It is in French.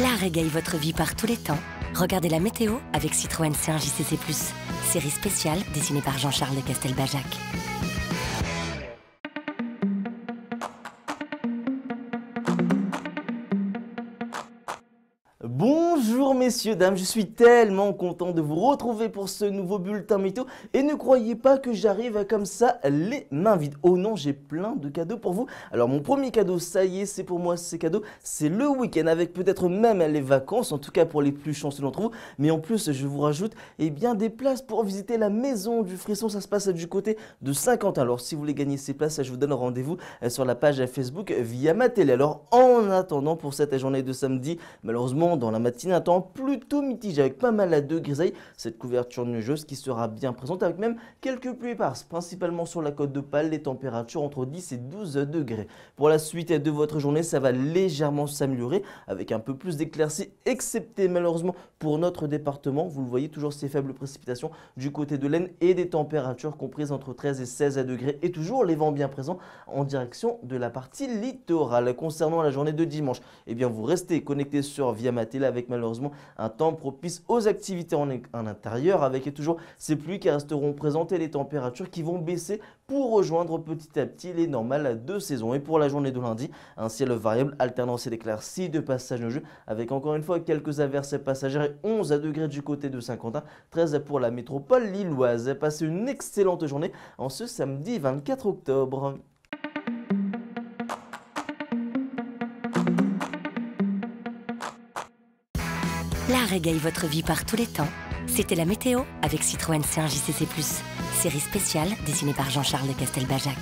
L'art régaye votre vie par tous les temps. Regardez la météo avec Citroën C1 JCC+. Série spéciale dessinée par Jean-Charles de Castelbajac. Bonjour messieurs, dames, je suis tellement content de vous retrouver pour ce nouveau bulletin météo et ne croyez pas que j'arrive comme ça les mains vides. Oh non, j'ai plein de cadeaux pour vous. Alors mon premier cadeau, ça y est, c'est pour moi, ces cadeaux, c'est le week-end avec peut-être même les vacances, en tout cas pour les plus chanceux d'entre vous. Mais en plus, je vous rajoute eh bien, des places pour visiter la maison du frisson, ça se passe du côté de Saint-Quentin. Alors si vous voulez gagner ces places, je vous donne rendez-vous euh, sur la page Facebook via ma télé. Alors en attendant pour cette journée de samedi, malheureusement, dans la matinée, un temps plutôt mitigé avec pas mal de grisailles. Cette couverture nuageuse qui sera bien présente avec même quelques pluies éparses, principalement sur la côte de Pâle, les températures entre 10 et 12 degrés. Pour la suite de votre journée, ça va légèrement s'améliorer avec un peu plus d'éclaircies, excepté malheureusement pour notre département. Vous le voyez, toujours ces faibles précipitations du côté de l'Aisne et des températures comprises entre 13 et 16 degrés et toujours les vents bien présents en direction de la partie littorale. Concernant la journée de dimanche, eh bien vous restez connectés sur Via avec malheureusement un temps propice aux activités en, intérieur avec toujours ces pluies qui resteront présentes et les températures qui vont baisser pour rejoindre petit à petit les normales de saison. Et pour la journée de lundi, un ciel variable alternant et d'éclaircies de passage jeu avec encore une fois quelques averses passagères et 11 degrés du côté de Saint-Quentin, 13 pour la métropole lilloise. Passez une excellente journée en ce samedi 24 octobre. L'art régaye votre vie par tous les temps. C'était la météo avec Citroën C1 JCC+. Série spéciale dessinée par Jean-Charles de Castelbajac.